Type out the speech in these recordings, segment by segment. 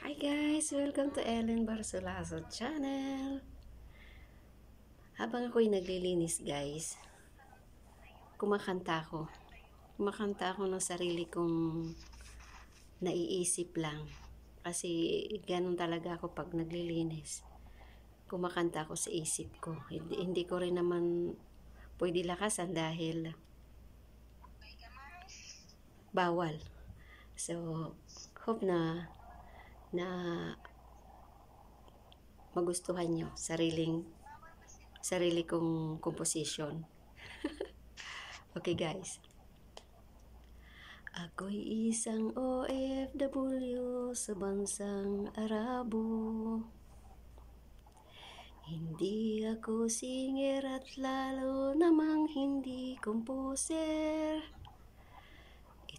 Hi guys! Welcome to Ellen Barsulaso channel! Habang ako'y naglilinis guys, kumakanta ako. Kumakanta ako ng sarili kong naiisip lang. Kasi ganun talaga ako pag naglilinis. Kumakanta ako sa isip ko. Hindi, hindi ko rin naman pwede lakasan dahil bawal. So, hope na na magustuhan nyo sariling sarili kong composition. okay guys. Ako'y isang OFW sa bansang Arabo. Hindi ako singer at lalo namang hindi komposer.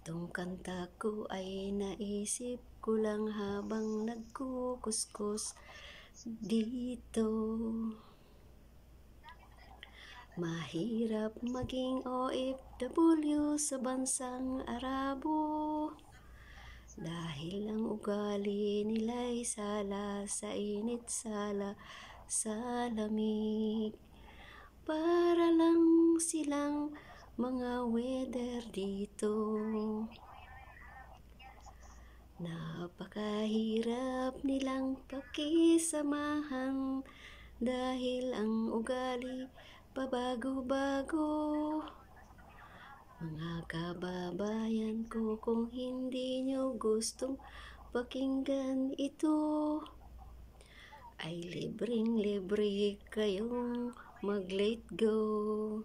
Itong kanta ko ay naisip ko lang habang nagkukuskus dito. Mahirap maging OFW sa bansang Arabo dahil ang ugali nila'y sala sa init sala sa lamig para lang silang mga weather dito. Napakahirap nilang pakisamahan dahil ang ugali pabago-bago. Mga kababayan ko kung hindi nyo gustong pakinggan ito, ay libreng-libre kayong mag-let go.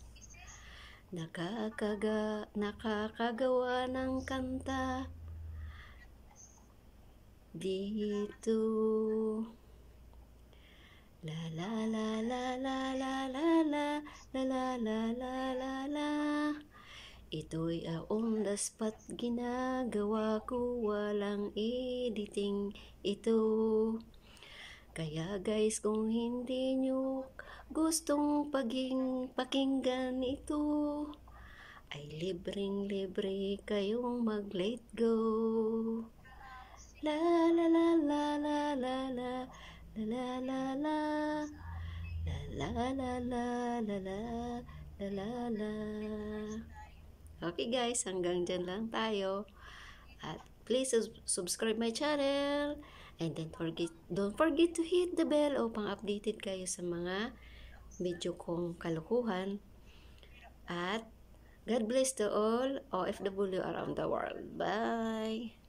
Nakakaga, nakakagawa ng kanta dito. La la la la la la la la la la la la la la Ito'y on the spot ginagawa ko walang editing ito Kaya guys kung hindi nyo gustong paging pakinggan ito ay libreng libre kayong mag let go La la la la la la la la la la la la la la la la la la la Okay guys, hanggang dyan lang tayo. At please subscribe my channel. And then forget, don't forget to hit the bell upang updated kayo sa mga video kong kalukuhan. At God bless to all OFW around the world. Bye!